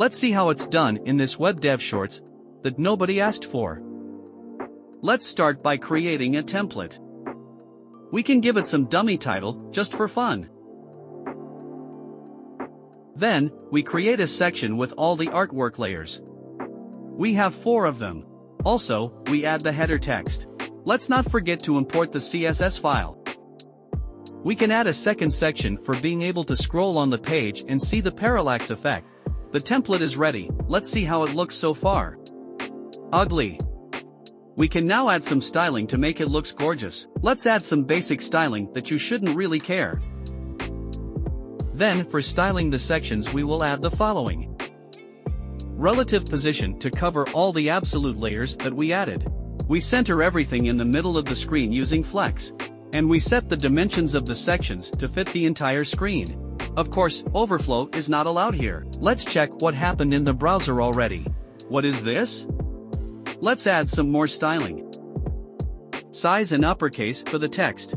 Let's see how it's done in this web dev shorts that nobody asked for. Let's start by creating a template. We can give it some dummy title, just for fun. Then, we create a section with all the artwork layers. We have four of them. Also, we add the header text. Let's not forget to import the CSS file. We can add a second section for being able to scroll on the page and see the parallax effect. The template is ready, let's see how it looks so far. Ugly. We can now add some styling to make it looks gorgeous. Let's add some basic styling that you shouldn't really care. Then for styling the sections we will add the following. Relative position to cover all the absolute layers that we added. We center everything in the middle of the screen using flex. And we set the dimensions of the sections to fit the entire screen. Of course, overflow is not allowed here. Let's check what happened in the browser already. What is this? Let's add some more styling. Size and uppercase for the text.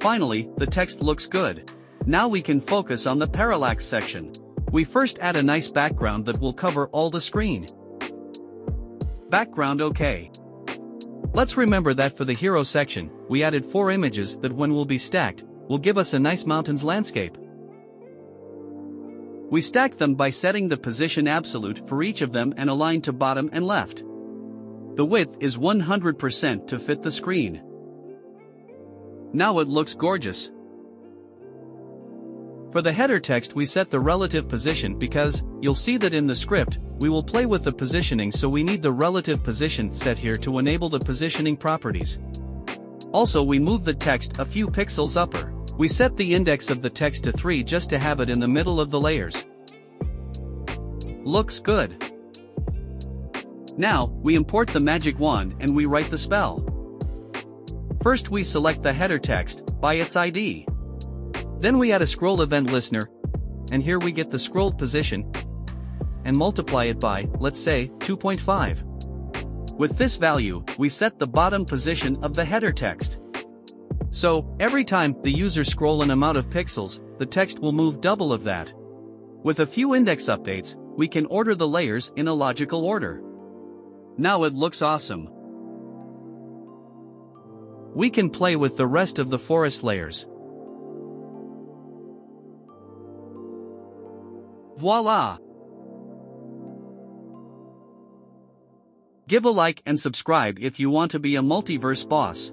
Finally, the text looks good. Now we can focus on the parallax section. We first add a nice background that will cover all the screen. Background OK. Let's remember that for the hero section, we added 4 images that when will be stacked, will give us a nice mountains landscape. We stack them by setting the position absolute for each of them and align to bottom and left. The width is 100% to fit the screen. Now it looks gorgeous. For the header text we set the relative position because, you'll see that in the script, we will play with the positioning so we need the relative position set here to enable the positioning properties. Also we move the text a few pixels upper. We set the index of the text to 3 just to have it in the middle of the layers. Looks good. Now, we import the magic wand and we write the spell. First we select the header text, by its ID. Then we add a scroll event listener, and here we get the scrolled position, and multiply it by, let's say, 2.5. With this value, we set the bottom position of the header text. So, every time the user scroll an amount of pixels, the text will move double of that. With a few index updates, we can order the layers in a logical order. Now it looks awesome. We can play with the rest of the forest layers. Voila! Give a like and subscribe if you want to be a multiverse boss.